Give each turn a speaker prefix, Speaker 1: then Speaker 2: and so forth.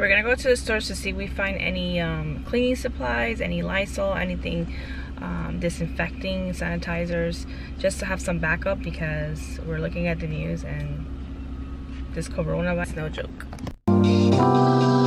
Speaker 1: We're gonna go to the stores to see if we find any um, cleaning supplies, any Lysol, anything um, disinfecting, sanitizers, just to have some backup because we're looking at the news and this coronavirus is no joke.